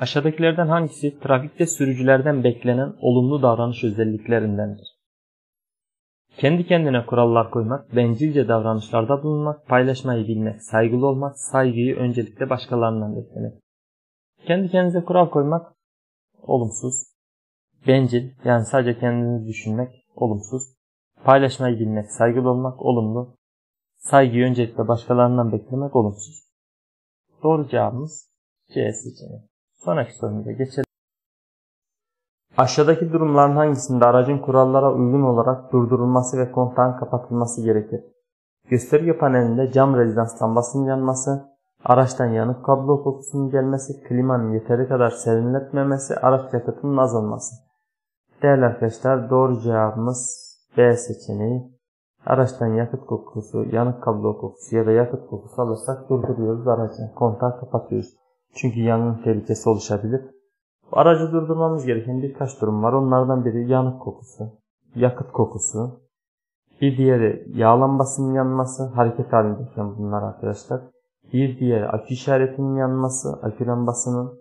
Aşağıdakilerden hangisi trafikte sürücülerden beklenen olumlu davranış özelliklerindendir? Kendi kendine kurallar koymak, bencilce davranışlarda bulunmak, paylaşmayı bilmek, saygılı olmak, saygıyı öncelikle başkalarından beklemek. Kendi kendinize kural koymak olumsuz. Bencil yani sadece kendinizi düşünmek olumsuz. Paylaşmayı bilmek, saygılı olmak olumlu. Saygıyı öncelikle başkalarından beklemek olumsuz. Doğru cevabımız C seçeneği. Sonraki sorumuza geçelim. Aşağıdaki durumların hangisinde aracın kurallara uygun olarak durdurulması ve kontağın kapatılması gerekir? Gösterge panelinde cam rezidans lambasının yanması, araçtan yanık kablo kokusunun gelmesi, klimanın yeteri kadar serinletmemesi, araç yakıtının azalması. Değerli arkadaşlar doğru cevabımız B seçeneği. Araçtan yakıt kokusu, yanık kablo kokusu ya da yakıt kokusu alırsak durduruyoruz aracı. Kontağı kapatıyoruz. Çünkü yangın tehlikesi oluşabilir. Aracı durdurmamız gereken birkaç durum var. Onlardan biri yanık kokusu, yakıt kokusu. Bir diğeri yağ lambasının yanması, hareket halindeyken bunlar arkadaşlar. Bir diğeri akü işaretinin yanması, akü lambasının.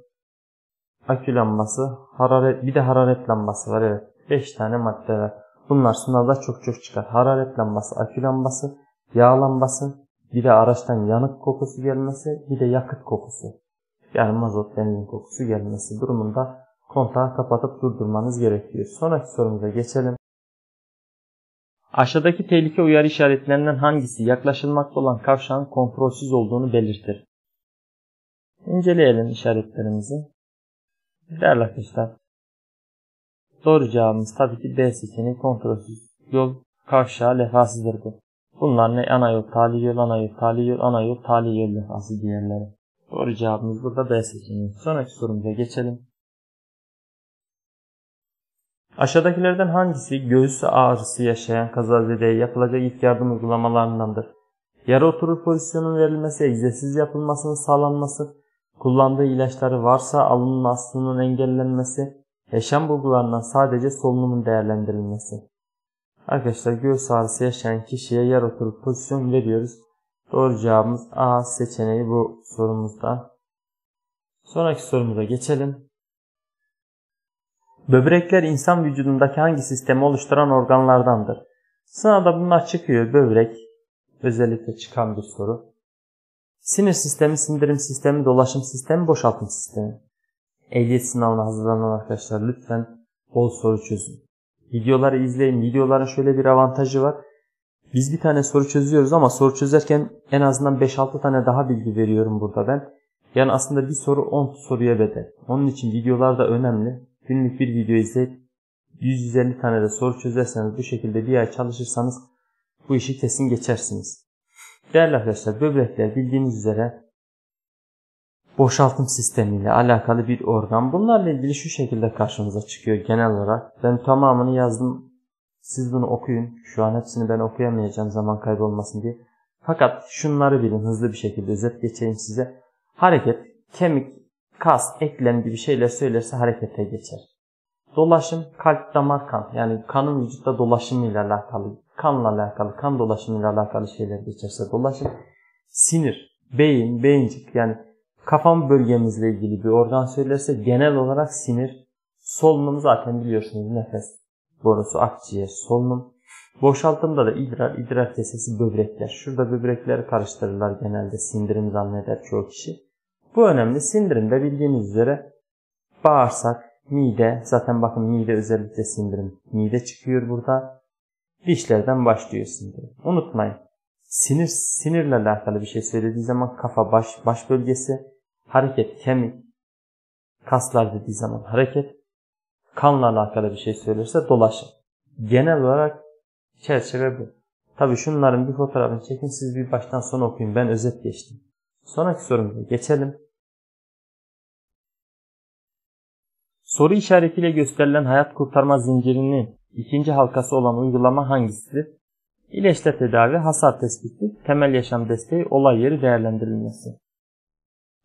Akü lambası, hararet, bir de hararet lambası var evet. 5 tane madde var. Bunlar sınavda çok çok çıkar. Hararet lambası, akü lambası, yağ lambası, bir de araçtan yanık kokusu gelmesi, bir de yakıt kokusu yani mazot benzin kokusu gelmesi durumunda kontağı kapatıp durdurmanız gerekiyor. Sonraki sorumuza geçelim. Aşağıdaki tehlike uyarı işaretlerinden hangisi yaklaşılmakta olan kavşağın kontrolsüz olduğunu belirtir? İnceleyelim işaretlerimizi. Değerli arkadaşlar. Doğru cevabımız tabii ki D seçeneği kontrolsüz. Yol kavşağı lefasıdır bu. Bunlar ne? Ana yol, tali yol, ana yol, tali yol, ana yol, tali yol lefası diğerleri. Doğru cevabımız burada B seçeneği. Sonraki sorumuza geçelim. Aşağıdakilerden hangisi göğüs ağrısı yaşayan kazazedeye yapılacak ilk yardım uygulamalarındandır? Yarı oturur pozisyonun verilmesi, egzersiz yapılmasının sağlanması, kullandığı ilaçları varsa alınmasının engellenmesi, yaşam bulgularından sadece solunumun değerlendirilmesi. Arkadaşlar göğüs ağrısı yaşayan kişiye yarı oturur pozisyon veriyoruz. Doğru cevabımız A seçeneği bu sorumuzda. Sonraki sorumuza geçelim. Böbrekler insan vücudundaki hangi sistemi oluşturan organlardandır? Sınavda bunlar çıkıyor. Böbrek özellikle çıkan bir soru. Sinir sistemi, sindirim sistemi, dolaşım sistemi, boşaltım sistemi. Ehliyet sınavına hazırlanan arkadaşlar lütfen bol soru çözün. Videoları izleyin. Videoların şöyle bir avantajı var. Biz bir tane soru çözüyoruz ama soru çözerken en azından 5-6 tane daha bilgi veriyorum burada ben. Yani aslında bir soru 10 soruya bedel. Onun için videolar da önemli. Günlük bir video izleyip 150 tane de soru çözerseniz bu şekilde bir ay çalışırsanız bu işi kesin geçersiniz. Değerli arkadaşlar böbrekler bildiğiniz üzere boşaltım sistemiyle alakalı bir organ. Bunlarla ilgili şu şekilde karşımıza çıkıyor genel olarak. Ben tamamını yazdım siz bunu okuyun. Şu an hepsini ben okuyamayacağım zaman kaybolmasın diye. Fakat şunları bilin hızlı bir şekilde özet geçeyim size. Hareket, kemik, kas, eklem gibi şeyler söylerse harekete geçer. Dolaşım, kalp, damar, kan. Yani kanın vücutta dolaşımıyla alakalı, kanla alakalı, kan dolaşımıyla alakalı şeyler geçerse dolaşım. Sinir, beyin, beyincik yani kafam bölgemizle ilgili bir organ söylerse genel olarak sinir. Solunum zaten biliyorsunuz nefes borusu, akciğer, solunum. Boşaltımda da idrar, idrar kesesi, böbrekler. Şurada böbrekleri karıştırırlar genelde sindirim zanneder çoğu kişi. Bu önemli. Sindirimde bildiğiniz üzere bağırsak, mide, zaten bakın mide özellikle sindirim. Mide çıkıyor burada. Dişlerden başlıyor sindirim. Unutmayın. Sinir, sinirle alakalı bir şey söylediği zaman kafa, baş, baş bölgesi, hareket, kemik, kaslar dediği zaman hareket, kanla alakalı bir şey söylerse dolaşım. Genel olarak çerçeve bu. Tabi şunların bir fotoğrafını çekin siz bir baştan sona okuyun. Ben özet geçtim. Sonraki sorumuza geçelim. Soru işaretiyle gösterilen hayat kurtarma zincirinin ikinci halkası olan uygulama hangisidir? İleçte tedavi, hasar tespiti, temel yaşam desteği, olay yeri değerlendirilmesi.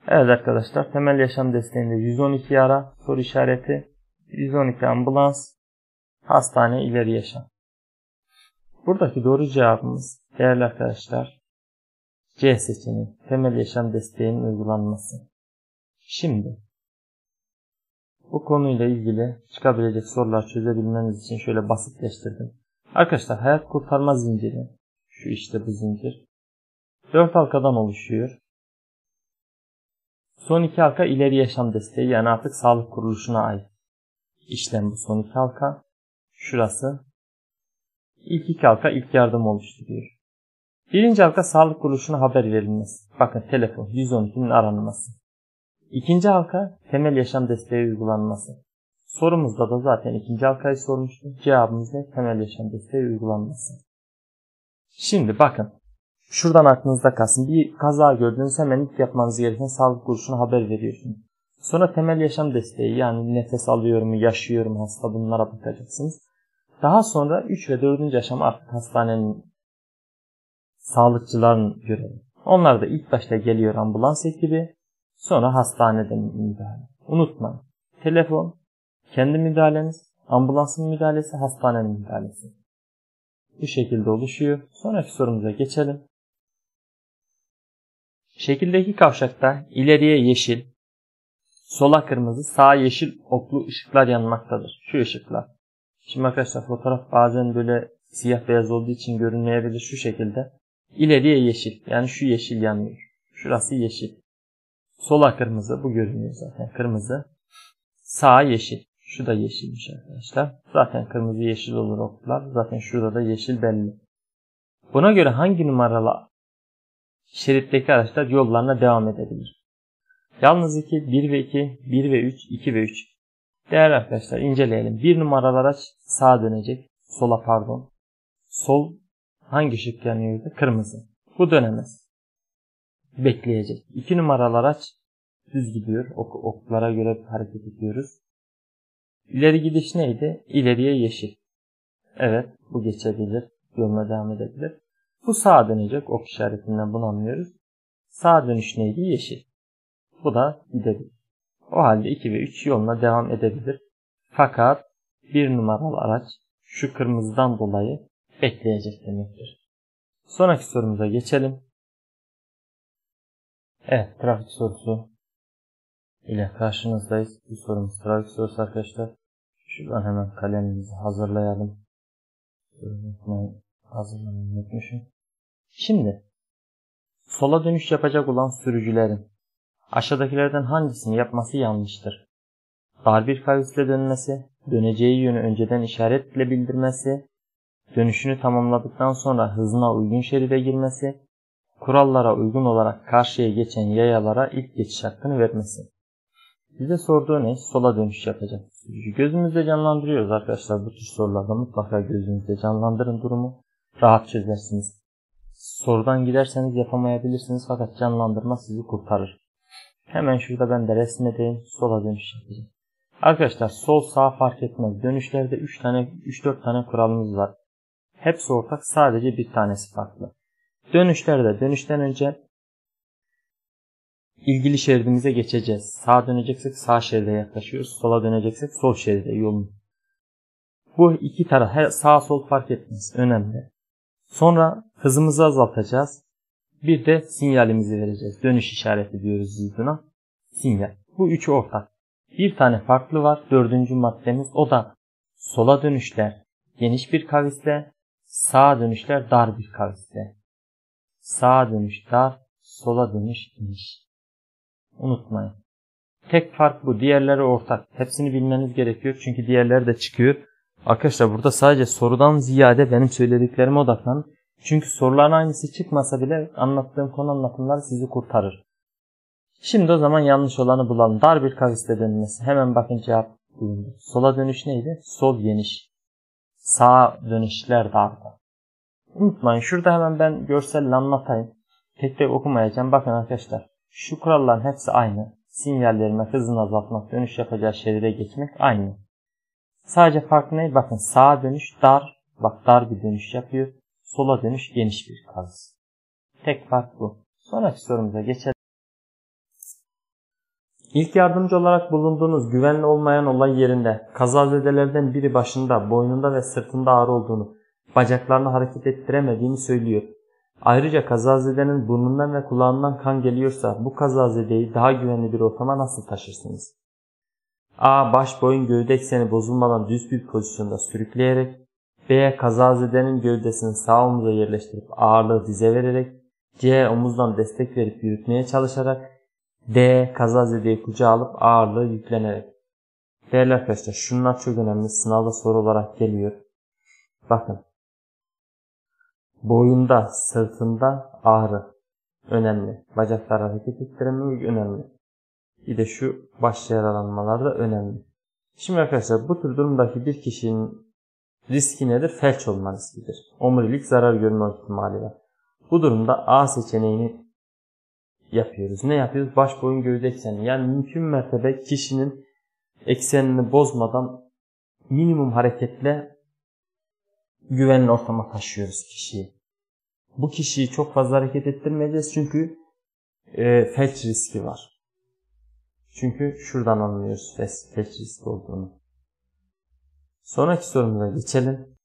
Evet arkadaşlar temel yaşam desteğinde 112 ara soru işareti 112 ambulans, hastane ileri yaşam. Buradaki doğru cevabımız değerli arkadaşlar C seçeneği temel yaşam desteğinin uygulanması. Şimdi Bu konuyla ilgili çıkabilecek sorular çözebilmeniz için şöyle basitleştirdim. Arkadaşlar hayat kurtarma zinciri. Şu işte bu zincir. 4 halkadan oluşuyor. Son iki halka ileri yaşam desteği yani artık sağlık kuruluşuna ait. İşlem bu son iki halka. Şurası. İlk iki halka ilk yardım oluşturuyor. Birinci halka sağlık kuruluşuna haber verilmesi. Bakın telefon 112'nin aranması. İkinci halka temel yaşam desteği uygulanması. Sorumuzda da zaten ikinci halkayı sormuştum. Cevabımız ne? Temel yaşam desteği uygulanması. Şimdi bakın. Şuradan aklınızda kalsın. Bir kaza gördüğünüz hemen ilk yapmanız gereken sağlık kuruluşuna haber veriyorsunuz. Sonra temel yaşam desteği yani nefes alıyorum yaşıyorum hasta bunlara bakacaksınız. Daha sonra 3 ve 4. aşama artık hastanenin sağlıkçıların görevi. Onlar da ilk başta geliyor ambulans ekibi. Sonra hastaneden müdahale. Unutmayın. Telefon, kendi müdahaleniz, ambulansın müdahalesi, hastanenin müdahalesi. Bu şekilde oluşuyor. Sonraki sorumuza geçelim. Şekildeki kavşakta ileriye yeşil, sola kırmızı, sağa yeşil oklu ışıklar yanmaktadır. Şu ışıklar. Şimdi arkadaşlar fotoğraf bazen böyle siyah beyaz olduğu için görünmeyebilir şu şekilde. İleriye yeşil. Yani şu yeşil yanıyor. Şurası yeşil. Sola kırmızı. Bu görünüyor zaten. Kırmızı. Sağa yeşil. Şu da yeşilmiş arkadaşlar. Zaten kırmızı yeşil olur oklar. Zaten şurada da yeşil belli. Buna göre hangi numaralı şeritteki araçlar yollarına devam edebilir? Yalnız 2, 1 ve 2, 1 ve 3, 2 ve 3. Değerli arkadaşlar inceleyelim. 1 numaralı araç sağa dönecek. Sola pardon. Sol hangi ışık yanıyordu? Kırmızı. Bu dönemez. Bekleyecek. 2 numaralı araç düz gidiyor. Ok oklara göre hareket ediyoruz. İleri gidiş neydi? İleriye yeşil. Evet bu geçebilir. Yoluna devam edebilir. Bu sağa dönecek. Ok işaretinden bunu anlıyoruz. Sağa dönüş neydi? Yeşil. Bu da gidebilir. O halde 2 ve 3 yoluna devam edebilir. Fakat bir numaralı araç şu kırmızıdan dolayı bekleyecek demektir. Sonraki sorumuza geçelim. Evet trafik sorusu ile karşınızdayız. Bu sorumuz trafik sorusu arkadaşlar. Şuradan hemen kalemimizi hazırlayalım. Hazırlamayı unutmuşum. Şimdi sola dönüş yapacak olan sürücülerin aşağıdakilerden hangisini yapması yanlıştır? Dar bir kavisle dönmesi, döneceği yönü önceden işaretle bildirmesi, dönüşünü tamamladıktan sonra hızına uygun şeride girmesi, kurallara uygun olarak karşıya geçen yayalara ilk geçiş hakkını vermesi. Bize sorduğu ne? Sola dönüş yapacak. Gözümüzde canlandırıyoruz arkadaşlar bu tür sorularda mutlaka gözünüzde canlandırın durumu. Rahat çözersiniz. Sorudan giderseniz yapamayabilirsiniz fakat canlandırma sizi kurtarır. Hemen şurada ben de resmedeyim. Sola dönüş yapacağım. Arkadaşlar sol sağ fark etmez. Dönüşlerde 3 tane 3-4 tane kuralımız var. Hepsi ortak sadece bir tanesi farklı. Dönüşlerde dönüşten önce ilgili şeridimize geçeceğiz. Sağa döneceksek sağ şeride yaklaşıyoruz. Sola döneceksek sol şeride yolun. Bu iki taraf sağ sol fark etmez. Önemli. Sonra hızımızı azaltacağız. Bir de sinyalimizi vereceğiz. Dönüş işareti diyoruz biz buna. Sinyal. Bu üçü ortak. Bir tane farklı var. Dördüncü maddemiz o da sola dönüşler geniş bir kavisle, sağa dönüşler dar bir kavisle. Sağa dönüş dar, sola dönüş geniş. Unutmayın. Tek fark bu. Diğerleri ortak. Hepsini bilmeniz gerekiyor. Çünkü diğerleri de çıkıyor. Arkadaşlar burada sadece sorudan ziyade benim söylediklerime odaklanın. Çünkü soruların aynısı çıkmasa bile anlattığım konu anlatımları sizi kurtarır. Şimdi o zaman yanlış olanı bulalım. Dar bir kavisle dönmesi. Hemen bakın cevap bulundu. Sola dönüş neydi? Sol geniş. Sağ dönüşler darda. Unutmayın şurada hemen ben görselle anlatayım. Tek tek okumayacağım. Bakın arkadaşlar. Şu kuralların hepsi aynı. Sinyal vermek, hızını azaltmak, dönüş yapacağı şeride geçmek aynı. Sadece fark ne? Bakın sağa dönüş dar. Bak dar bir dönüş yapıyor. Sola dönüş geniş bir kaz. Tek fark bu. Sonraki sorumuza geçelim. İlk yardımcı olarak bulunduğunuz güvenli olmayan olay yerinde kazazedelerden biri başında, boynunda ve sırtında ağrı olduğunu, bacaklarını hareket ettiremediğini söylüyor. Ayrıca kazazedenin burnundan ve kulağından kan geliyorsa bu kazazedeyi daha güvenli bir ortama nasıl taşırsınız? A. Baş boyun gövde ekseni bozulmadan düz bir pozisyonda sürükleyerek. B. Kazazedenin gövdesini sağ omuza yerleştirip ağırlığı dize vererek. C. Omuzdan destek verip yürütmeye çalışarak. D. Kazazedeyi kucağa alıp ağırlığı yüklenerek. Değerli arkadaşlar şunlar çok önemli. Sınavda soru olarak geliyor. Bakın. Boyunda, sırtında ağrı önemli. Bacaklar hareket ettirememek önemli. Bir de şu baş yaralanmalar da önemli. Şimdi arkadaşlar bu tür durumdaki bir kişinin riski nedir? Felç olma riskidir. Omurilik zarar görme ihtimali var. Bu durumda A seçeneğini yapıyoruz. Ne yapıyoruz? Baş boyun gövde ekseni. Yani mümkün mertebe kişinin eksenini bozmadan minimum hareketle güvenli ortama taşıyoruz kişiyi. Bu kişiyi çok fazla hareket ettirmeyeceğiz çünkü e, felç riski var. Çünkü şuradan anlıyoruz felç riski olduğunu. Sonraki sorumuza geçelim.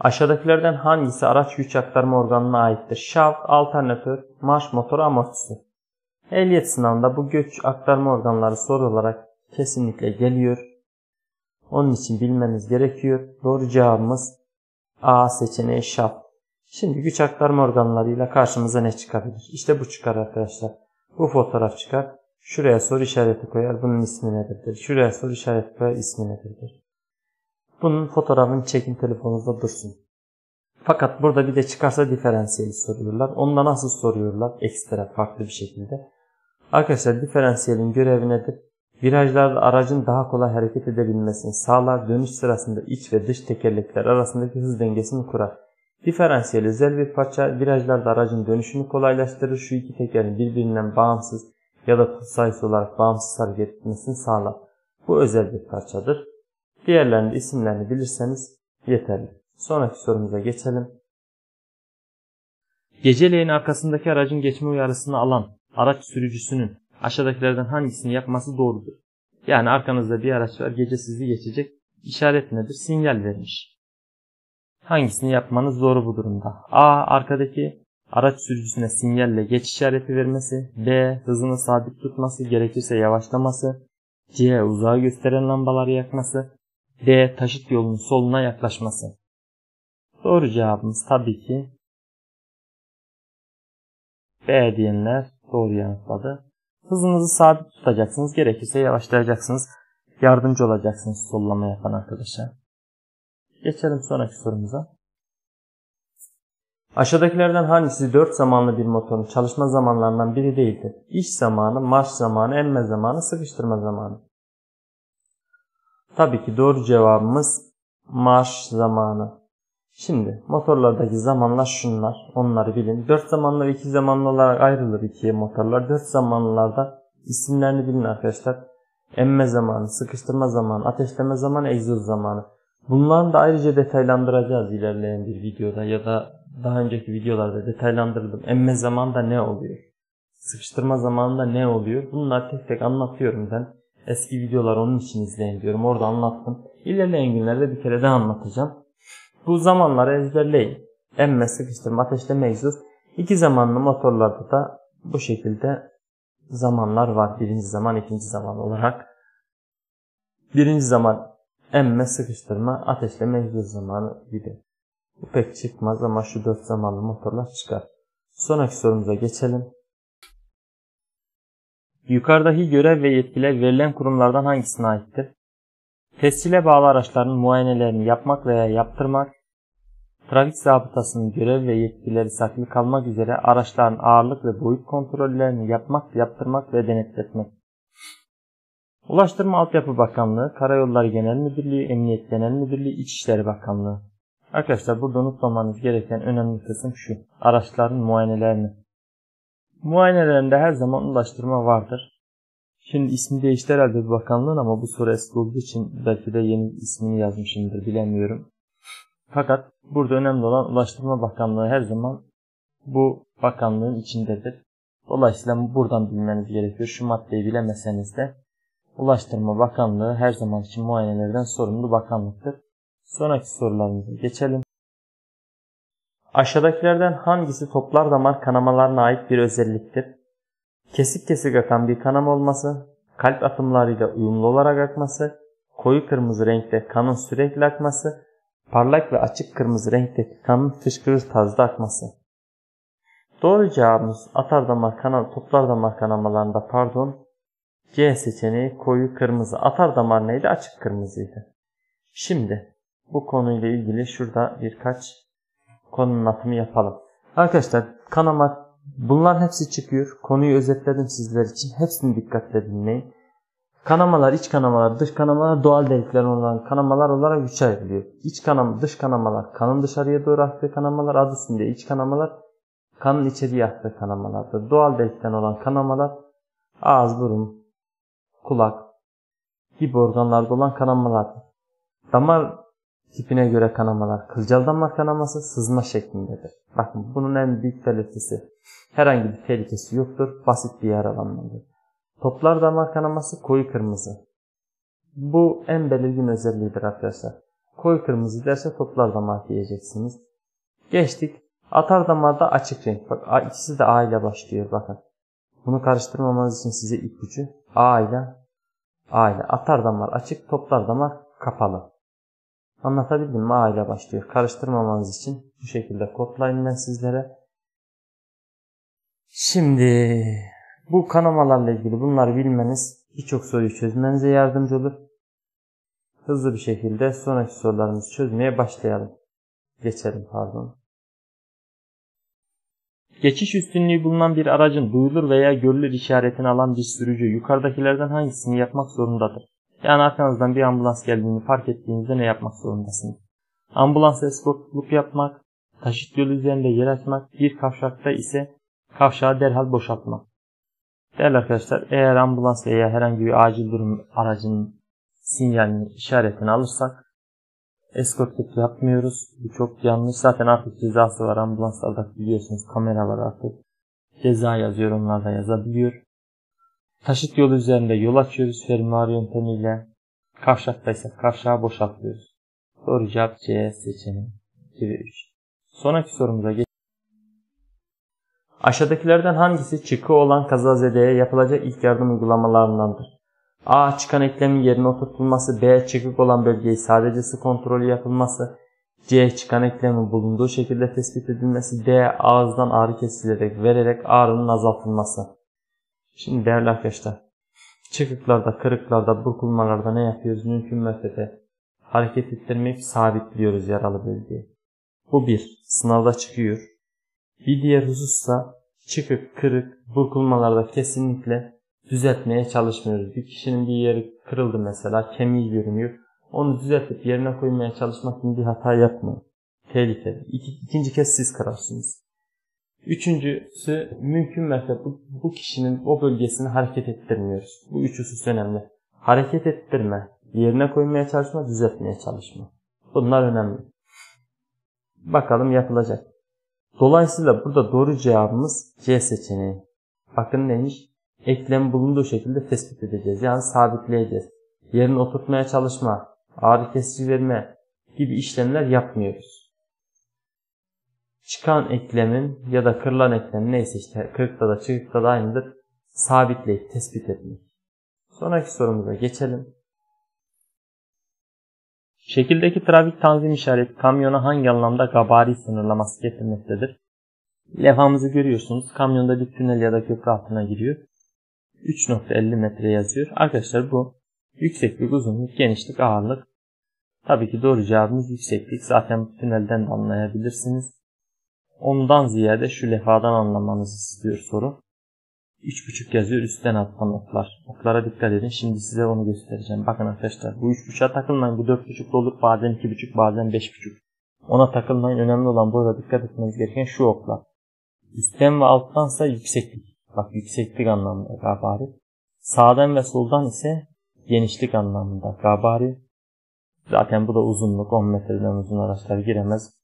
Aşağıdakilerden hangisi araç güç aktarma organına aittir? Şaft, alternatör, marş motoru, amortisör. Ehliyet sınavında bu güç aktarma organları soru olarak kesinlikle geliyor. Onun için bilmeniz gerekiyor. Doğru cevabımız A seçeneği şaft. Şimdi güç aktarma organlarıyla karşımıza ne çıkabilir? İşte bu çıkar arkadaşlar. Bu fotoğraf çıkar. Şuraya soru işareti koyar. Bunun ismi nedir? Şuraya soru işareti koyar. ismi nedir? Bunun fotoğrafını çekin telefonunuzda dursun. Fakat burada bir de çıkarsa diferansiyeli soruyorlar. Onda nasıl soruyorlar? Ekstra farklı bir şekilde. Arkadaşlar diferansiyelin görevi nedir? Virajlarda aracın daha kolay hareket edebilmesini sağlar. Dönüş sırasında iç ve dış tekerlekler arasındaki hız dengesini kurar. Diferansiyel özel bir parça virajlarda aracın dönüşünü kolaylaştırır. Şu iki tekerin birbirinden bağımsız ya da sayısı olarak bağımsız hareket etmesini sağlar. Bu özel bir parçadır. Diğerlerinin isimlerini bilirseniz yeterli. Sonraki sorumuza geçelim. Geceleyin arkasındaki aracın geçme uyarısını alan araç sürücüsünün aşağıdakilerden hangisini yapması doğrudur? Yani arkanızda bir araç var gece sizi geçecek. İşaret nedir? Sinyal vermiş. Hangisini yapmanız doğru bu durumda? A. Arkadaki araç sürücüsüne sinyalle geç işareti vermesi. B. Hızını sabit tutması, gerekirse yavaşlaması. C. Uzağa gösteren lambaları yakması. D. Taşıt yolunun soluna yaklaşması. Doğru cevabımız tabii ki B diyenler doğru yanıtladı. Hızınızı sabit tutacaksınız. Gerekirse yavaşlayacaksınız. Yardımcı olacaksınız sollama yapan arkadaşa. Geçelim sonraki sorumuza. Aşağıdakilerden hangisi 4 zamanlı bir motorun çalışma zamanlarından biri değildir? İş zamanı, marş zamanı, emme zamanı, sıkıştırma zamanı. Tabii ki doğru cevabımız marş zamanı. Şimdi motorlardaki zamanlar şunlar. Onları bilin. 4 zamanlı ve 2 zamanlı olarak ayrılır ikiye motorlar. 4 zamanlılarda isimlerini bilin arkadaşlar. Emme zamanı, sıkıştırma zamanı, ateşleme zamanı, egzoz zamanı. Bunları da ayrıca detaylandıracağız ilerleyen bir videoda ya da daha önceki videolarda detaylandırdım. Emme zamanında ne oluyor? Sıkıştırma zamanında ne oluyor? Bunları tek tek anlatıyorum ben. Eski videolar onun için izleyin diyorum. Orada anlattım. İlerleyen günlerde bir kere daha anlatacağım. Bu zamanları ezberleyin. Emme, sıkıştırma, ateşleme, egzoz. İki zamanlı motorlarda da bu şekilde zamanlar var. Birinci zaman, ikinci zaman olarak. Birinci zaman emme, sıkıştırma, ateşleme, egzoz zamanı gibi. Bu pek çıkmaz ama şu dört zamanlı motorlar çıkar. Sonraki sorumuza geçelim. Yukarıdaki görev ve yetkiler verilen kurumlardan hangisine aittir? Tescile bağlı araçların muayenelerini yapmak veya yaptırmak, trafik zabıtasının görev ve yetkileri saklı kalmak üzere araçların ağırlık ve boyut kontrollerini yapmak, yaptırmak ve denetletmek. Ulaştırma Altyapı Bakanlığı, Karayolları Genel Müdürlüğü, Emniyet Genel Müdürlüğü, İçişleri Bakanlığı. Arkadaşlar burada unutmamanız gereken önemli kısım şu. Araçların muayenelerini. Muayenelerinde her zaman ulaştırma vardır. Şimdi ismi değişti herhalde bakanlığın ama bu soru eski olduğu için belki de yeni ismini yazmışımdır bilemiyorum. Fakat burada önemli olan Ulaştırma Bakanlığı her zaman bu bakanlığın içindedir. Dolayısıyla buradan bilmeniz gerekiyor. Şu maddeyi bilemeseniz de Ulaştırma Bakanlığı her zaman için muayenelerden sorumlu bakanlıktır. Sonraki sorularımıza geçelim. Aşağıdakilerden hangisi toplar damar kanamalarına ait bir özelliktir? Kesik kesik akan bir kanama olması, kalp atımlarıyla uyumlu olarak akması, koyu kırmızı renkte kanın sürekli akması, parlak ve açık kırmızı renkteki kanın fışkırır tarzda akması. Doğru cevabımız atar damar kanal, toplar damar kanamalarında pardon. C seçeneği koyu kırmızı. Atar damar neydi? Açık kırmızıydı. Şimdi bu konuyla ilgili şurada birkaç konunun atımı yapalım. Arkadaşlar kanama bunlar hepsi çıkıyor. Konuyu özetledim sizler için. Hepsini dikkatle dinleyin. Kanamalar, iç kanamalar, dış kanamalar doğal delikler olan kanamalar olarak üçe ayrılıyor. İç kanama, dış kanamalar, kanın dışarıya doğru aktığı kanamalar adı üstünde. İç kanamalar, kanın içeriye aktığı kanamalardır. Doğal delikten olan kanamalar ağız, burun, kulak gibi organlarda olan kanamalardır. Damar tipine göre kanamalar kılcal damar kanaması sızma şeklindedir. Bakın bunun en büyük belirtisi herhangi bir tehlikesi yoktur. Basit bir yaralanmadır. Toplar damar kanaması koyu kırmızı. Bu en belirgin özelliğidir arkadaşlar. Koyu kırmızı derse toplar damar diyeceksiniz. Geçtik. Atar damarda açık renk. Bak ikisi de A ile başlıyor bakın. Bunu karıştırmamanız için size ipucu. A ile A ile. Atar damar açık, toplar damar kapalı. Anlatabildim mi? A ile başlıyor. Karıştırmamanız için bu şekilde kodlayayım ben sizlere. Şimdi bu kanamalarla ilgili bunları bilmeniz birçok soruyu çözmenize yardımcı olur. Hızlı bir şekilde sonraki sorularımızı çözmeye başlayalım. Geçelim pardon. Geçiş üstünlüğü bulunan bir aracın duyulur veya görülür işaretini alan bir sürücü yukarıdakilerden hangisini yapmak zorundadır? Yani arkanızdan bir ambulans geldiğini fark ettiğinizde ne yapmak zorundasınız? Ambulans eskortluk yapmak, taşıt yolu üzerinde yer açmak, bir kavşakta ise kavşağı derhal boşaltmak. Değerli arkadaşlar eğer ambulans veya herhangi bir acil durum aracının sinyalini, işaretini alırsak eskortluk yapmıyoruz. Bu çok yanlış. Zaten artık cezası var. Ambulanslarda biliyorsunuz kamera var artık. Ceza yazıyor onlar da yazabiliyor. Taşıt yolu üzerinde yol açıyoruz fermuar yöntemiyle. Kavşakta ise kavşağı boşaltıyoruz. Doğru cevap C seçeneği 2 ve 3. Sonraki sorumuza geç. Aşağıdakilerden hangisi çıkı olan kazazedeye yapılacak ilk yardım uygulamalarındandır? A. Çıkan eklemin yerine oturtulması. B. Çıkık olan bölgeyi sadece sı kontrolü yapılması. C. Çıkan eklemin bulunduğu şekilde tespit edilmesi. D. Ağızdan ağrı kesilerek vererek ağrının azaltılması. Şimdi değerli arkadaşlar. Çıkıklarda, kırıklarda, burkulmalarda ne yapıyoruz? Mümkün mertebe hareket ettirmeyip sabitliyoruz yaralı bölgeyi. Bu bir. Sınavda çıkıyor. Bir diğer husussa çıkık, kırık, burkulmalarda kesinlikle düzeltmeye çalışmıyoruz. Bir kişinin bir yeri kırıldı mesela, kemiği görünüyor. Onu düzeltip yerine koymaya çalışmak gibi bir hata yapmayın. Tehlikeli. İki, ikinci kez siz kırarsınız. Üçüncüsü mümkün mertebe bu, bu kişinin o bölgesini hareket ettirmiyoruz. Bu üç husus önemli. Hareket ettirme, yerine koymaya çalışma, düzeltmeye çalışma. Bunlar önemli. Bakalım yapılacak. Dolayısıyla burada doğru cevabımız C seçeneği. Bakın neymiş? eklem bulunduğu şekilde tespit edeceğiz. Yani sabitleyeceğiz. Yerini oturtmaya çalışma, ağrı kesici verme gibi işlemler yapmıyoruz. Çıkan eklemin ya da kırılan eklemin neyse işte kırıkta da çıkıkta da aynıdır. Sabitleyip tespit etmek. Sonraki sorumuza geçelim. Şekildeki trafik tanzim işareti kamyona hangi anlamda gabari sınırlaması getirmektedir? Levhamızı görüyorsunuz. Kamyonda bir tünel ya da köprü altına giriyor. 3.50 metre yazıyor. Arkadaşlar bu yükseklik, uzunluk, genişlik, ağırlık. Tabii ki doğru cevabımız yükseklik. Zaten tünelden de anlayabilirsiniz. Ondan ziyade şu lefadan anlamanızı istiyor soru. 3.5 yazıyor üstten alttan oklar. Oklara dikkat edin. Şimdi size onu göstereceğim. Bakın arkadaşlar bu 3.5'a takılmayın. Bu 4.5 olur. Bazen 2.5 bazen 5.5. Ona takılmayın. Önemli olan burada dikkat etmeniz gereken şu oklar. Üstten ve alttansa yükseklik. Bak yükseklik anlamında gabari. Sağdan ve soldan ise genişlik anlamında gabari. Zaten bu da uzunluk. 10 metreden uzun araçlar giremez.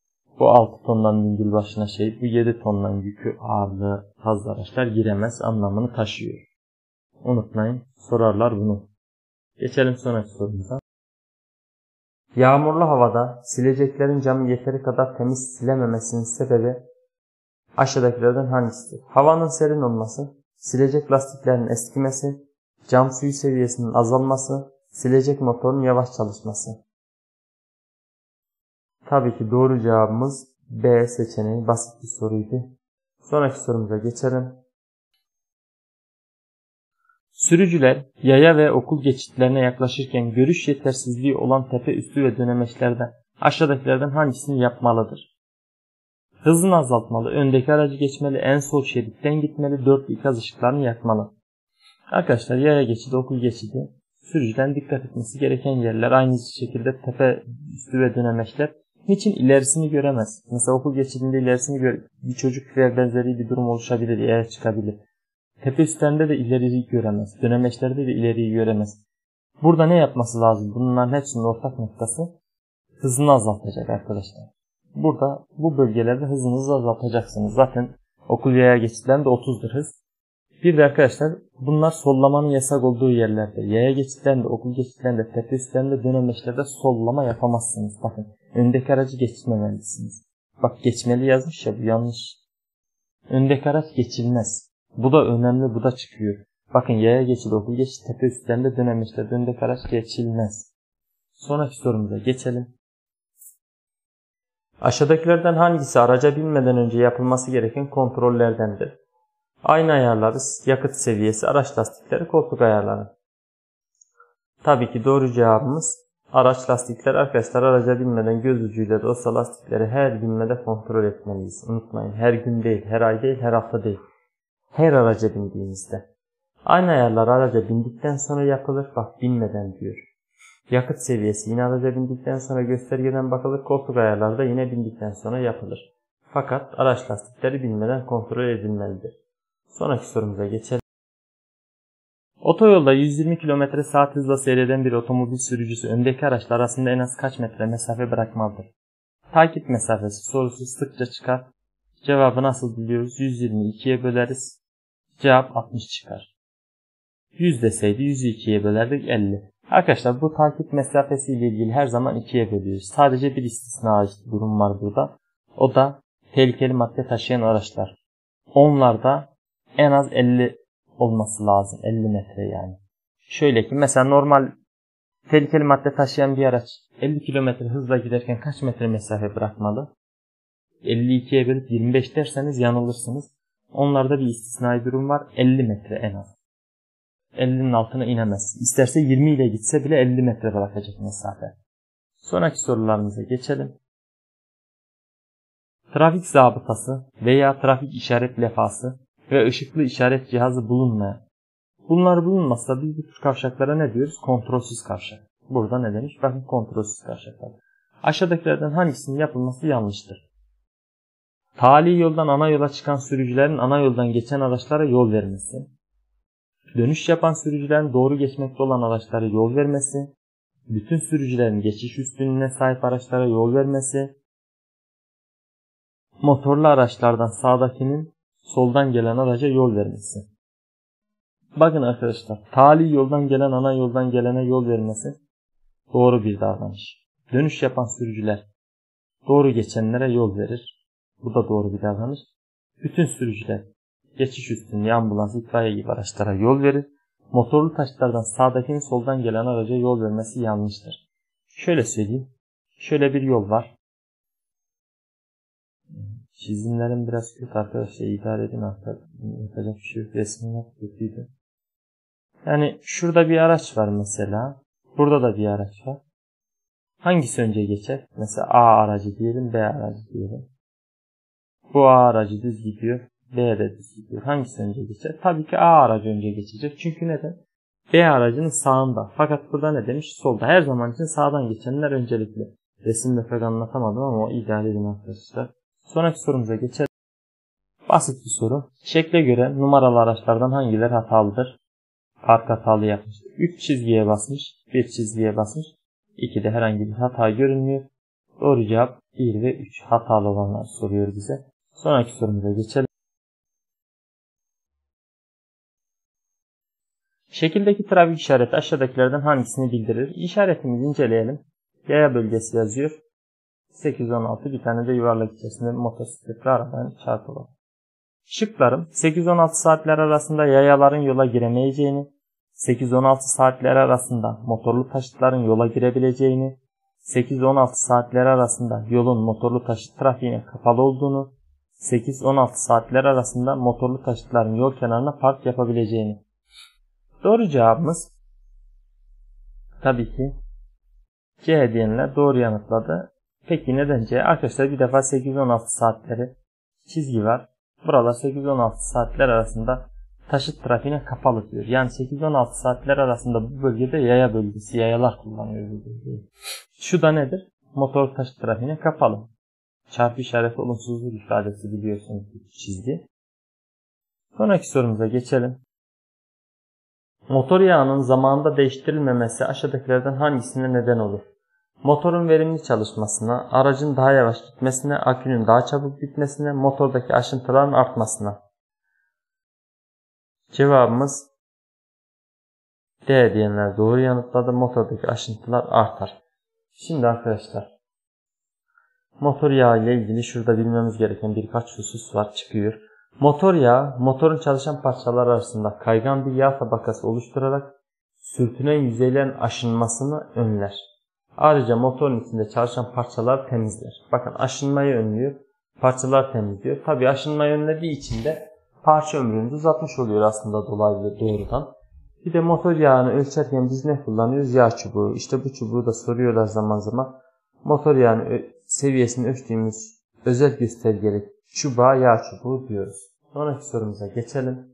Bu 6 tondan dingil başına şey, bu 7 tondan yükü ağırlığı fazla araçlar giremez anlamını taşıyor. Unutmayın sorarlar bunu. Geçelim sonraki sorumuza. Yağmurlu havada sileceklerin camı yeteri kadar temiz silememesinin sebebi Aşağıdakilerden hangisidir? Havanın serin olması, silecek lastiklerin eskimesi, cam suyu seviyesinin azalması, silecek motorun yavaş çalışması. Tabii ki doğru cevabımız B seçeneği basit bir soruydu. Sonraki sorumuza geçelim. Sürücüler yaya ve okul geçitlerine yaklaşırken görüş yetersizliği olan tepe üstü ve dönemeçlerde aşağıdakilerden hangisini yapmalıdır? Hızını azaltmalı, öndeki aracı geçmeli, en sol şeritten gitmeli, dörtlü ikaz ışıklarını yakmalı. Arkadaşlar yaya geçidi, okul geçidi, sürücüden dikkat etmesi gereken yerler aynı şekilde tepe üstü ve dönemeçler. Niçin ilerisini göremez? Mesela okul geçidinde ilerisini gör bir çocuk ve benzeri bir durum oluşabilir, yaya çıkabilir. Tepe üstlerinde de ileriyi göremez. Dönemeçlerde de ileriyi göremez. Burada ne yapması lazım? Bunların hepsinin ortak noktası hızını azaltacak arkadaşlar. Burada bu bölgelerde hızınızı azaltacaksınız. Zaten okul yaya geçitlerinde 30'dur hız. Bir de arkadaşlar bunlar sollamanın yasak olduğu yerlerde. Yaya geçitlerinde, okul geçitlerinde, tepe üstlerinde, dönemeçlerde sollama yapamazsınız. Bakın öndeki aracı geçmemelisiniz. Bak geçmeli yazmış ya bu yanlış. Öndeki araç geçilmez. Bu da önemli bu da çıkıyor. Bakın yaya geçidi, okul geçidi, tepe üstlerinde, dönemeçlerde öndeki araç geçilmez. Sonraki sorumuza geçelim. Aşağıdakilerden hangisi araca binmeden önce yapılması gereken kontrollerdendir? Aynı ayarları, yakıt seviyesi, araç lastikleri, koltuk ayarları. Tabii ki doğru cevabımız araç lastikler. Arkadaşlar araca binmeden göz ucuyla da olsa lastikleri her binmede kontrol etmeliyiz. Unutmayın her gün değil, her ay değil, her hafta değil. Her araca bindiğinizde. Aynı ayarlar araca bindikten sonra yapılır. Bak binmeden diyor. Yakıt seviyesi yine araca bindikten sonra göstergeden bakılır. Koltuk ayarları da yine bindikten sonra yapılır. Fakat araç lastikleri binmeden kontrol edilmelidir. Sonraki sorumuza geçelim. Otoyolda 120 km saat hızla seyreden bir otomobil sürücüsü öndeki araçlar arasında en az kaç metre mesafe bırakmalıdır? Takip mesafesi sorusu sıkça çıkar. Cevabı nasıl biliyoruz? 122'ye böleriz. Cevap 60 çıkar. 100 deseydi 102'ye bölerdik 50. Arkadaşlar bu takip mesafesi ile ilgili her zaman ikiye bölüyoruz. Sadece bir istisna durum var burada. O da tehlikeli madde taşıyan araçlar. Onlarda en az 50 olması lazım. 50 metre yani. Şöyle ki mesela normal tehlikeli madde taşıyan bir araç 50 km hızla giderken kaç metre mesafe bırakmalı? 52'ye bölüp 25 derseniz yanılırsınız. Onlarda bir istisnai durum var. 50 metre en az. 50'nin altına inemez. İsterse 20 ile gitse bile 50 metre bırakacak mesafe. Sonraki sorularımıza geçelim. Trafik zabıtası veya trafik işaret lefası ve ışıklı işaret cihazı bulunmayan. Bunlar bulunmazsa biz bu kavşaklara ne diyoruz? Kontrolsüz kavşak. Burada ne demiş? Bakın kontrolsüz kavşaklar. Aşağıdakilerden hangisinin yapılması yanlıştır? Tali yoldan ana yola çıkan sürücülerin ana yoldan geçen araçlara yol vermesi. Dönüş yapan sürücülerin doğru geçmekte olan araçlara yol vermesi. Bütün sürücülerin geçiş üstünlüğüne sahip araçlara yol vermesi. Motorlu araçlardan sağdakinin soldan gelen araca yol vermesi. Bakın arkadaşlar, tali yoldan gelen ana yoldan gelene yol vermesi doğru bir davranış. Dönüş yapan sürücüler doğru geçenlere yol verir. Bu da doğru bir davranış. Bütün sürücüler geçiş üstünlüğü ambulans, itfaiye gibi araçlara yol verir. Motorlu taşlardan sağdakinin soldan gelen araca yol vermesi yanlıştır. Şöyle söyleyeyim. Şöyle bir yol var. Çizimlerim biraz kötü arkadaşlar. idare edin artık. Yapacak bir şey yok. Resimler kötüydü. Yani şurada bir araç var mesela. Burada da bir araç var. Hangisi önce geçer? Mesela A aracı diyelim, B aracı diyelim. Bu A aracı düz gidiyor. B de düz gidiyor. Hangisi önce geçer? Tabii ki A aracı önce geçecek. Çünkü neden? B aracının sağında. Fakat burada ne demiş? Solda. Her zaman için sağdan geçenler öncelikli. Resimde pek anlatamadım ama o idare edin arkadaşlar. Sonraki sorumuza geçelim. Basit bir soru. Şekle göre numaralı araçlardan hangileri hatalıdır? Park hatalı yapmıştır. 3 çizgiye basmış, 1 çizgiye basmış. 2'de herhangi bir hata görünmüyor. Doğru cevap 1 ve 3 hatalı olanlar soruyor bize. Sonraki sorumuza geçelim. Şekildeki trafik işareti aşağıdakilerden hangisini bildirir? İşaretimizi inceleyelim. Yaya bölgesi yazıyor. 816 bir tane de yuvarlak içerisinde motosikletli arabanın çarpı. Şıklarım 8-16 saatler arasında yayaların yola giremeyeceğini, 8-16 saatler arasında motorlu taşıtların yola girebileceğini, 8-16 saatler arasında yolun motorlu taşıt trafiğine kapalı olduğunu, 8-16 saatler arasında motorlu taşıtların yol kenarına park yapabileceğini. Doğru cevabımız tabii ki C diyenler doğru yanıtladı. Peki neden C? Arkadaşlar bir defa 8-16 saatleri çizgi var. Buralar 8-16 saatler arasında taşıt trafiğine kapalı diyor. Yani 8-16 saatler arasında bu bölgede yaya bölgesi, yayalar kullanıyor bu bölgeyi. Şu da nedir? Motor taşıt trafiğine kapalı. Çarpı işareti olumsuzluk ifadesi biliyorsunuz çizgi. Sonraki sorumuza geçelim. Motor yağının zamanında değiştirilmemesi aşağıdakilerden hangisine neden olur? Motorun verimli çalışmasına, aracın daha yavaş gitmesine, akünün daha çabuk bitmesine, motordaki aşıntıların artmasına. Cevabımız D diyenler doğru yanıtladı. Motordaki aşıntılar artar. Şimdi arkadaşlar motor yağı ile ilgili şurada bilmemiz gereken birkaç husus var çıkıyor. Motor yağı motorun çalışan parçalar arasında kaygan bir yağ tabakası oluşturarak sürtünen yüzeylerin aşınmasını önler. Ayrıca motorun içinde çalışan parçalar temizler. Bakın aşınmayı önlüyor, parçalar temizliyor. Tabi aşınmayı önlediği için de parça ömrünü uzatmış oluyor aslında dolaylı doğrudan. Bir de motor yağını ölçerken biz ne kullanıyoruz? Yağ çubuğu. İşte bu çubuğu da soruyorlar zaman zaman. Motor yağını seviyesini ölçtüğümüz özel göstergeli çubuğa yağ çubuğu diyoruz. Sonraki sorumuza geçelim.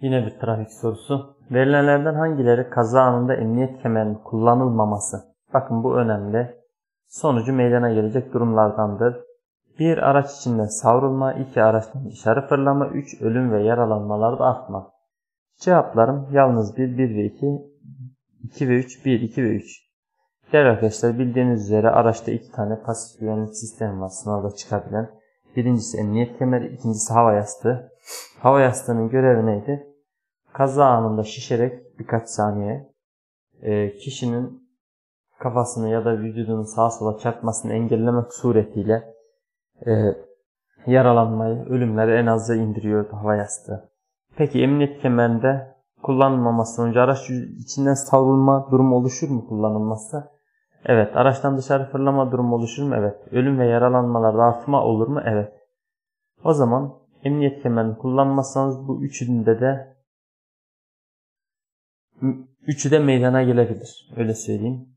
Yine bir trafik sorusu. Verilenlerden hangileri kaza anında emniyet kemerinin kullanılmaması? Bakın bu önemli. Sonucu meydana gelecek durumlardandır. 1. Araç içinde savrulma, 2. Araçtan dışarı fırlama, 3. Ölüm ve yaralanmalarda artma. Cevaplarım yalnız 1, 1 ve 2, 2 ve 3, 1, 2 ve 3. Değerli arkadaşlar bildiğiniz üzere araçta iki tane pasif güvenlik sistemi var sınavda çıkabilen. Birincisi emniyet kemeri, ikincisi hava yastığı. Hava yastığının görevi neydi? Kaza anında şişerek birkaç saniye e, kişinin kafasını ya da vücudunu sağa sola çarpmasını engellemek suretiyle e, yaralanmayı, ölümleri en aza indiriyor hava yastığı. Peki emniyet kemerinde kullanılmaması sonucu araç içinden savrulma durumu oluşur mu kullanılmazsa? Evet. Araçtan dışarı fırlama durumu oluşur mu? Evet. Ölüm ve yaralanmalarda artma olur mu? Evet. O zaman emniyet kemerini kullanmazsanız bu üçünde de üçü de meydana gelebilir. Öyle söyleyeyim.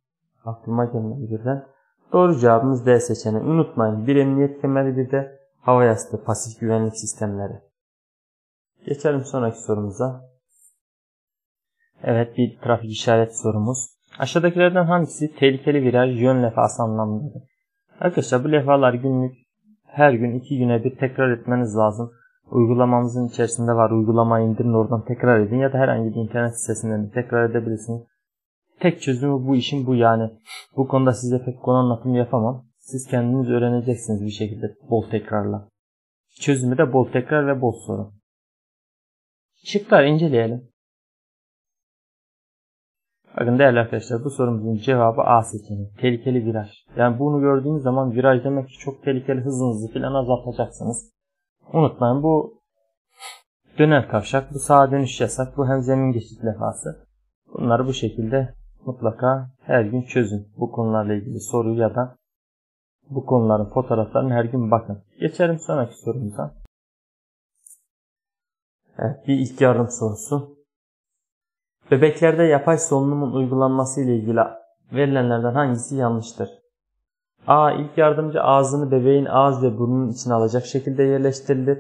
Aklıma gelmedi birden. Doğru cevabımız D seçeneği. Unutmayın bir emniyet kemeri bir de hava yastığı pasif güvenlik sistemleri. Geçelim sonraki sorumuza. Evet bir trafik işaret sorumuz. Aşağıdakilerden hangisi tehlikeli viraj yön lefası anlamındadır? Arkadaşlar bu lefalar günlük her gün iki güne bir tekrar etmeniz lazım. Uygulamamızın içerisinde var. Uygulamayı indirin oradan tekrar edin ya da herhangi bir internet sitesinden tekrar edebilirsiniz. Tek çözümü bu işin bu yani. Bu konuda size pek konu anlatım yapamam. Siz kendiniz öğreneceksiniz bir şekilde bol tekrarla. Çözümü de bol tekrar ve bol soru. Şıklar inceleyelim. Bakın değerli arkadaşlar bu sorumuzun cevabı A seçeneği. Tehlikeli viraj. Yani bunu gördüğünüz zaman viraj demek ki çok tehlikeli hızınızı falan azaltacaksınız. Unutmayın bu döner kavşak, bu sağa dönüş yasak, bu hem zemin geçit lefası. Bunları bu şekilde mutlaka her gün çözün. Bu konularla ilgili soru ya da bu konuların fotoğraflarını her gün bakın. Geçelim sonraki sorumuza. Evet, bir ilk yardım sorusu. Bebeklerde yapay solunumun uygulanması ile ilgili verilenlerden hangisi yanlıştır? A. İlk yardımcı ağzını bebeğin ağız ve burnunun içine alacak şekilde yerleştirilir.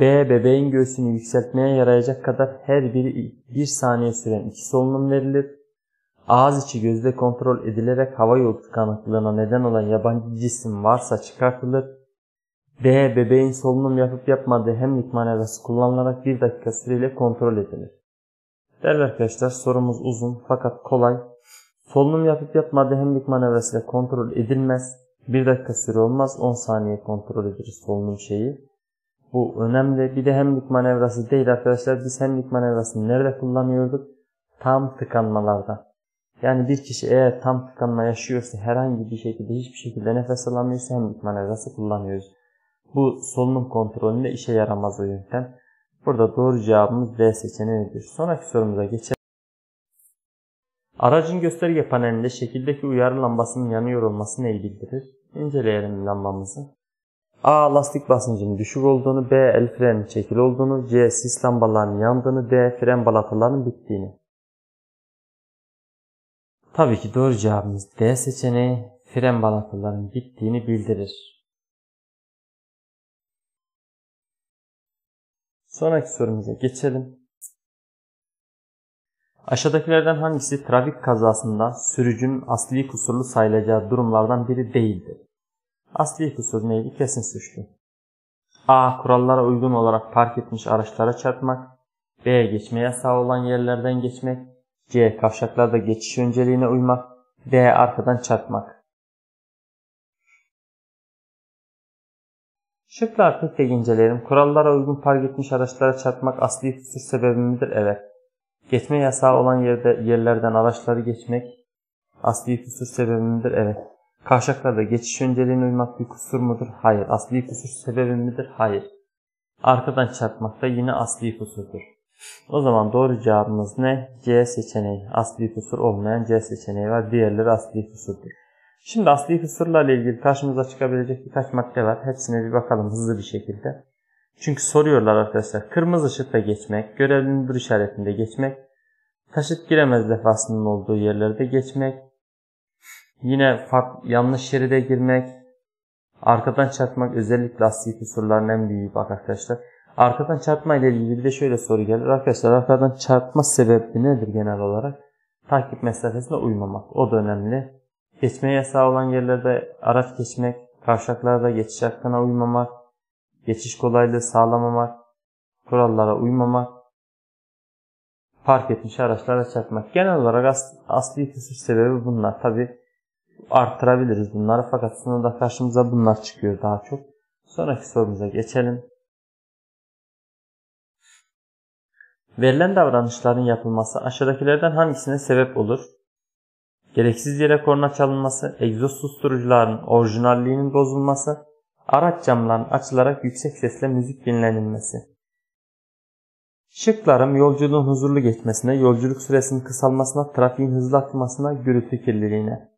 B. Bebeğin göğsünü yükseltmeye yarayacak kadar her biri bir saniye süren iki solunum verilir. Ağız içi gözle kontrol edilerek hava yolu tıkanıklığına neden olan yabancı cisim varsa çıkartılır. D. Bebeğin solunum yapıp yapmadığı hemlik manevrası kullanılarak bir dakika süreyle kontrol edilir. Değerli arkadaşlar sorumuz uzun fakat kolay. Solunum yapıp yapmadığı hemlik manevrasıyla kontrol edilmez. Bir dakika süre olmaz 10 saniye kontrol ederiz solunum şeyi. Bu önemli. Bir de hemlik manevrası değil arkadaşlar. Biz hemlik manevrasını nerede kullanıyorduk? Tam tıkanmalarda. Yani bir kişi eğer tam tıkanma yaşıyorsa herhangi bir şekilde hiçbir şekilde nefes alamıyorsa hemlik manevrası kullanıyoruz. Bu solunum kontrolünde işe yaramaz o yöntem. Burada doğru cevabımız D seçeneğidir. Sonraki sorumuza geçelim. Aracın gösterge panelinde şekildeki uyarı lambasının yanıyor olması neyi bildirir? İnceleyelim lambamızı. A. Lastik basıncının düşük olduğunu, B. El frenin çekil olduğunu, C. Sis lambalarının yandığını, D. Fren balatalarının bittiğini. Tabii ki doğru cevabımız D seçeneği fren balatalarının bittiğini bildirir. Sonraki sorumuza geçelim. Aşağıdakilerden hangisi trafik kazasında sürücünün asli kusurlu sayılacağı durumlardan biri değildir? Asli kusur neydi? Kesin suçlu. A. Kurallara uygun olarak park etmiş araçlara çarpmak. B. Geçme yasağı olan yerlerden geçmek. C. Kavşaklarda geçiş önceliğine uymak. D. Arkadan çarpmak. Şıklar tek tek inceleyelim. Kurallara uygun park etmiş araçlara çarpmak asli kusur sebebi midir? Evet. Geçme yasağı olan yerde, yerlerden araçları geçmek asli kusur sebebi midir? Evet. Kavşaklarda geçiş önceliğine uymak bir kusur mudur? Hayır. Asli kusur sebebi midir? Hayır. Arkadan çarpmak da yine asli kusurdur. O zaman doğru cevabımız ne? C seçeneği. Asli kusur olmayan C seçeneği var. Diğerleri asli kusurdur. Şimdi asli kusurlarla ilgili karşımıza çıkabilecek birkaç madde var. Hepsine bir bakalım hızlı bir şekilde. Çünkü soruyorlar arkadaşlar. Kırmızı ışıkta geçmek, görevlinin dur işaretinde geçmek, taşıt giremez lefasının olduğu yerlerde geçmek, yine fark, yanlış şeride girmek, arkadan çarpmak özellikle asli kusurların en büyüğü bak arkadaşlar. Arkadan çarpma ile ilgili de şöyle soru gelir. Arkadaşlar arkadan çarpma sebebi nedir genel olarak? Takip mesafesine uymamak. O da önemli. Geçme yasağı olan yerlerde araç geçmek, kavşaklarda geçiş hakkına uymamak, geçiş kolaylığı sağlamamak, kurallara uymamak, park etmiş araçlara çarpmak. Genel olarak as asli kusur sebebi bunlar. Tabi arttırabiliriz bunları fakat sınavda karşımıza bunlar çıkıyor daha çok. Sonraki sorumuza geçelim. Verilen davranışların yapılması aşağıdakilerden hangisine sebep olur? Gereksiz yere korna çalınması, egzoz susturucuların orijinalliğinin bozulması, araç camlarının açılarak yüksek sesle müzik dinlenilmesi. Şıklarım yolculuğun huzurlu geçmesine, yolculuk süresinin kısalmasına, trafiğin hızlı akmasına, gürültü kirliliğine.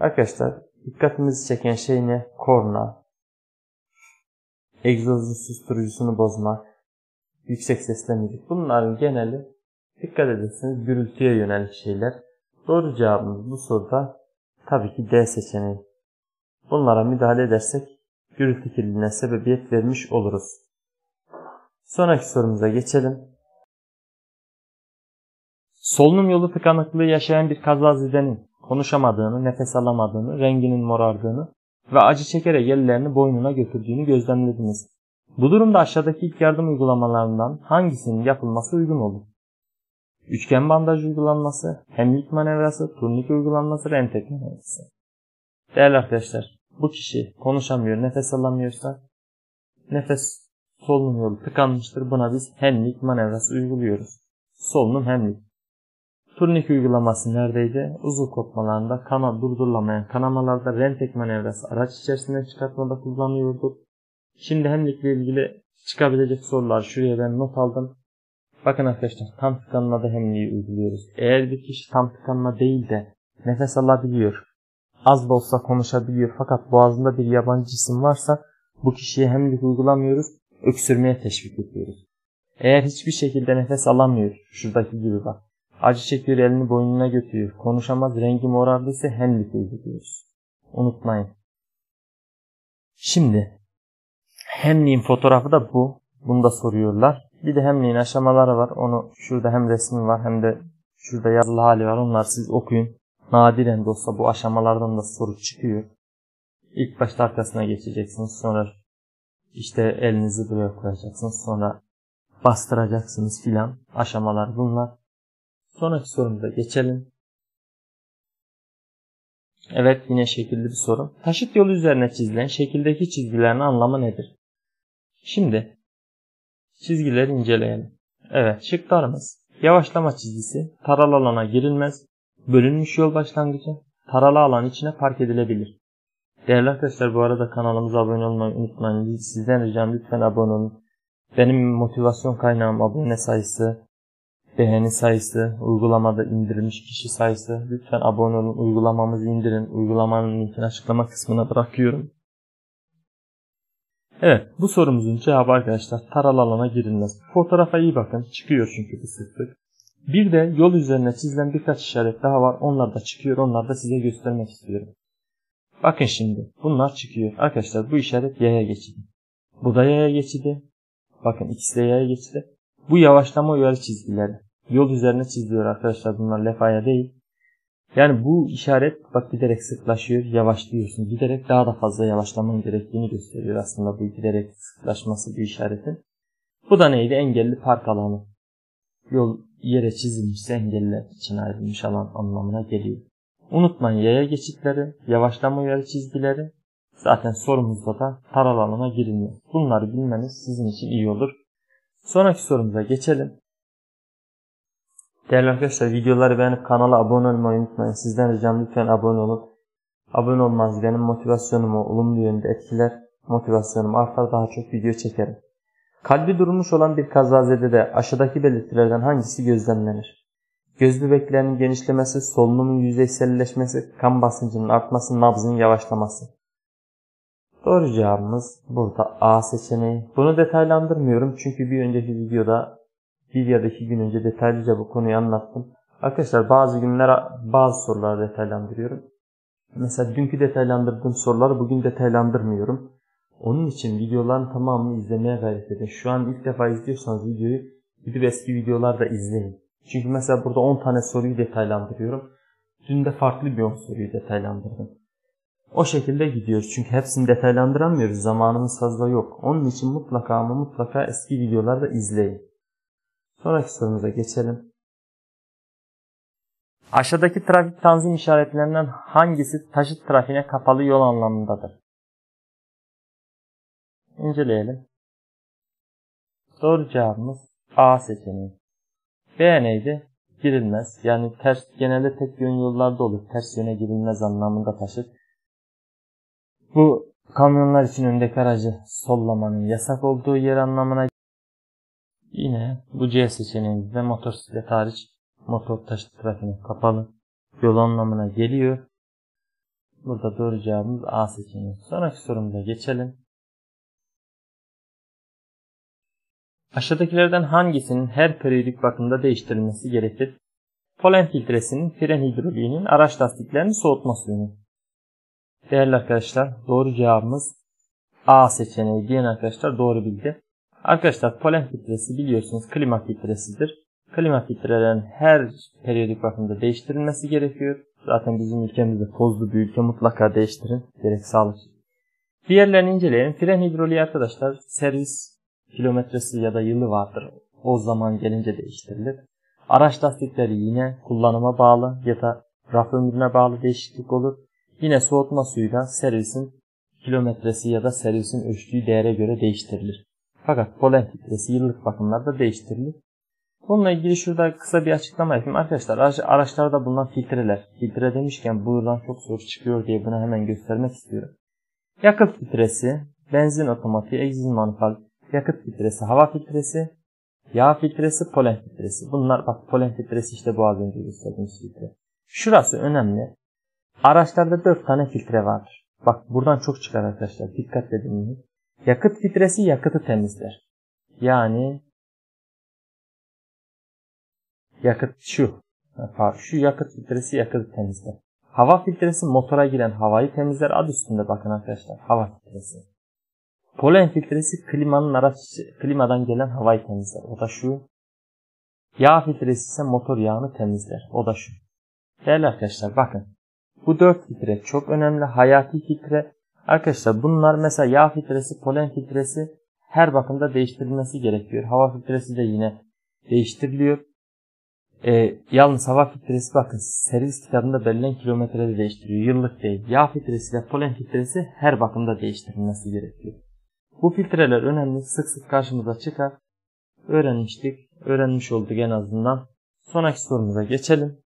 Arkadaşlar dikkatimizi çeken şey ne? Korna, egzozun susturucusunu bozmak, yüksek sesle müzik. Bunların geneli dikkat ederseniz gürültüye yönelik şeyler. Doğru cevabımız bu soruda tabii ki D seçeneği. Bunlara müdahale edersek gürültü kirliliğine sebebiyet vermiş oluruz. Sonraki sorumuza geçelim. Solunum yolu tıkanıklığı yaşayan bir kazazidenin konuşamadığını, nefes alamadığını, renginin morardığını ve acı çekerek ellerini boynuna götürdüğünü gözlemlediniz. Bu durumda aşağıdaki ilk yardım uygulamalarından hangisinin yapılması uygun olur? Üçgen bandaj uygulanması, hemlik manevrası, turnike uygulanması, rentek manevrası. Değerli arkadaşlar, bu kişi konuşamıyor, nefes alamıyorsa nefes solunum yolu tıkanmıştır. Buna biz hemlik manevrası uyguluyoruz. Solunum hemlik. Turnik uygulaması neredeydi? Uzuv kopmalarında, kana durdurulamayan kanamalarda rentek manevrası araç içerisinden çıkartmada kullanıyorduk. Şimdi hemlikle ilgili çıkabilecek sorular şuraya ben not aldım. Bakın arkadaşlar tam tıkanmada hemliği uyguluyoruz. Eğer bir kişi tam tıkanma değil de nefes alabiliyor, az da olsa konuşabiliyor fakat boğazında bir yabancı cisim varsa bu kişiye hemlik uygulamıyoruz, öksürmeye teşvik ediyoruz. Eğer hiçbir şekilde nefes alamıyor, şuradaki gibi bak, acı çekiyor elini boynuna götürüyor, konuşamaz rengi morardıysa hemlik uyguluyoruz. Unutmayın. Şimdi hemliğin fotoğrafı da bu. Bunu da soruyorlar. Bir de hemliğin aşamaları var. Onu şurada hem resmi var hem de şurada yazılı hali var. Onları siz okuyun. Nadiren de olsa bu aşamalardan da soru çıkıyor. İlk başta arkasına geçeceksiniz. Sonra işte elinizi buraya koyacaksınız. Sonra bastıracaksınız filan. Aşamalar bunlar. Sonraki sorumuza geçelim. Evet yine şekilli bir soru. Taşıt yolu üzerine çizilen şekildeki çizgilerin anlamı nedir? Şimdi çizgileri inceleyelim. Evet şıklarımız. Yavaşlama çizgisi, taralı alana girilmez, bölünmüş yol başlangıcı, taralı alan içine park edilebilir. Değerli arkadaşlar bu arada kanalımıza abone olmayı unutmayın. Sizden ricam lütfen abone olun. Benim motivasyon kaynağım abone sayısı, beğeni sayısı, uygulamada indirilmiş kişi sayısı. Lütfen abone olun, uygulamamızı indirin. Uygulamanın linkini açıklama kısmına bırakıyorum. Evet bu sorumuzun cevabı arkadaşlar taralı alana girilmez. Fotoğrafa iyi bakın çıkıyor çünkü bu sık sık. Bir de yol üzerine çizilen birkaç işaret daha var. Onlar da çıkıyor. Onlar da size göstermek istiyorum. Bakın şimdi bunlar çıkıyor. Arkadaşlar bu işaret yaya geçidi. Bu da yaya geçidi. Bakın ikisi de yaya geçidi. Bu yavaşlama uyarı çizgileri. Yol üzerine çiziyor arkadaşlar bunlar lefaya değil. Yani bu işaret bak giderek sıklaşıyor, yavaşlıyorsun. Giderek daha da fazla yavaşlaman gerektiğini gösteriyor aslında bu giderek sıklaşması bu işaretin. Bu da neydi? Engelli park alanı. Yol yere çizilmişse engelliler için ayrılmış alan anlamına geliyor. Unutmayın yaya geçitleri, yavaşlama uyarı çizgileri, zaten sorumuzda da tar alanına girilmiyor. Bunları bilmeniz sizin için iyi olur. Sonraki sorumuza geçelim. Değerli arkadaşlar videoları beğenip kanala abone olmayı unutmayın. Sizden ricam lütfen abone olun. Abone olmanız benim motivasyonumu olumlu yönde etkiler. Motivasyonum artar daha çok video çekerim. Kalbi durmuş olan bir kazazedede aşağıdaki belirtilerden hangisi gözlemlenir? Göz bebeklerinin genişlemesi, solunumun yüzeyselleşmesi, kan basıncının artması, nabzın yavaşlaması. Doğru cevabımız burada A seçeneği. Bunu detaylandırmıyorum çünkü bir önceki videoda bir ya da iki gün önce detaylıca bu konuyu anlattım. Arkadaşlar bazı günler bazı soruları detaylandırıyorum. Mesela dünkü detaylandırdığım soruları bugün detaylandırmıyorum. Onun için videoların tamamını izlemeye gayret edin. Şu an ilk defa izliyorsanız videoyu gidip eski videolarda izleyin. Çünkü mesela burada 10 tane soruyu detaylandırıyorum. Dün de farklı bir 10 soruyu detaylandırdım. O şekilde gidiyoruz. Çünkü hepsini detaylandıramıyoruz. Zamanımız fazla yok. Onun için mutlaka ama mutlaka eski videolarda izleyin. Sonraki sorumuza geçelim. Aşağıdaki trafik tanzim işaretlerinden hangisi taşıt trafiğine kapalı yol anlamındadır? İnceleyelim. Doğru cevabımız A seçeneği. B neydi? Girilmez. Yani ters genelde tek yön yollarda olur. Ters yöne girilmez anlamında taşır. Bu kamyonlar için öndeki aracı sollamanın yasak olduğu yer anlamına Yine bu C seçeneğinde motosiklet hariç motor taşıt trafiğine kapalı yol anlamına geliyor. Burada doğru cevabımız A seçeneği. Sonraki sorumuza geçelim. Aşağıdakilerden hangisinin her periyodik bakımda değiştirilmesi gerekir? Polen filtresinin, fren hidroliğinin, araç lastiklerinin soğutma suyunu. Değerli arkadaşlar doğru cevabımız A seçeneği diyen arkadaşlar doğru bildi. Arkadaşlar polen filtresi biliyorsunuz klima filtresidir. Klima filtrelerin her periyodik bakımda değiştirilmesi gerekiyor. Zaten bizim ülkemizde tozlu bir ülke mutlaka değiştirin. Gerek sağlık. Diğerlerini inceleyelim. Fren hidroliği arkadaşlar servis kilometresi ya da yılı vardır. O zaman gelince değiştirilir. Araç lastikleri yine kullanıma bağlı ya da raf ömrüne bağlı değişiklik olur. Yine soğutma suyu da servisin kilometresi ya da servisin ölçtüğü değere göre değiştirilir. Fakat polen filtresi yıllık bakımlarda değiştirilir. Bununla ilgili şurada kısa bir açıklama yapayım. Arkadaşlar araçlarda bulunan filtreler. Filtre demişken buradan çok soru çıkıyor diye bunu hemen göstermek istiyorum. Yakıt filtresi, benzin otomatiği, egzoz manifold, yakıt filtresi, hava filtresi, yağ filtresi, polen filtresi. Bunlar bak polen filtresi işte bu az önce gösterdiğimiz filtre. Şurası önemli. Araçlarda 4 tane filtre vardır. Bak buradan çok çıkar arkadaşlar. Dikkatle dinleyin. Yakıt filtresi yakıtı temizler. Yani yakıt şu. Şu yakıt filtresi yakıtı temizler. Hava filtresi motora giren havayı temizler. Adı üstünde bakın arkadaşlar. Hava filtresi. Polen filtresi klimanın araç klimadan gelen havayı temizler. O da şu. Yağ filtresi ise motor yağını temizler. O da şu. Değerli arkadaşlar bakın. Bu dört filtre çok önemli. Hayati filtre Arkadaşlar bunlar mesela yağ filtresi, polen filtresi her bakımda değiştirilmesi gerekiyor. Hava filtresi de yine değiştiriliyor. E, yalnız hava filtresi bakın servis kitabında belirlen kilometrede değiştiriyor. Yıllık değil. Yağ filtresi ve polen filtresi her bakımda değiştirilmesi gerekiyor. Bu filtreler önemli. Sık sık karşımıza çıkar. Öğrenmiştik. Öğrenmiş olduk en azından. Sonraki sorumuza geçelim.